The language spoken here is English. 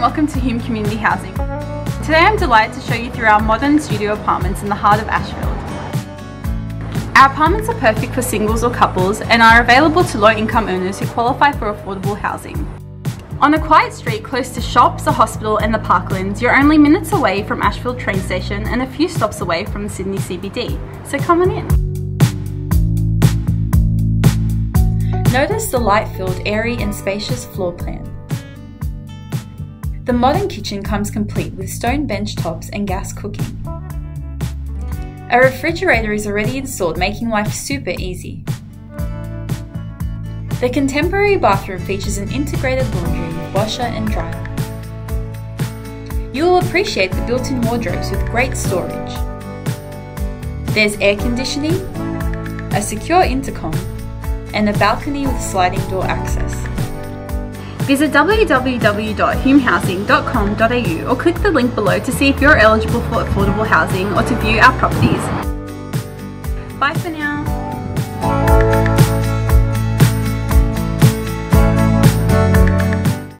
welcome to Hume Community Housing. Today I'm delighted to show you through our modern studio apartments in the heart of Ashfield. Our apartments are perfect for singles or couples and are available to low income earners who qualify for affordable housing. On a quiet street close to shops, a hospital and the parklands, you're only minutes away from Ashfield train station and a few stops away from Sydney CBD, so come on in. Notice the light-filled, airy and spacious floor plan. The modern kitchen comes complete with stone bench tops and gas cooking. A refrigerator is already installed making life super easy. The contemporary bathroom features an integrated laundry washer and dryer. You will appreciate the built-in wardrobes with great storage. There's air conditioning, a secure intercom, and a balcony with sliding door access. Visit www.humehousing.com.au or click the link below to see if you're eligible for affordable housing or to view our properties. Bye for now.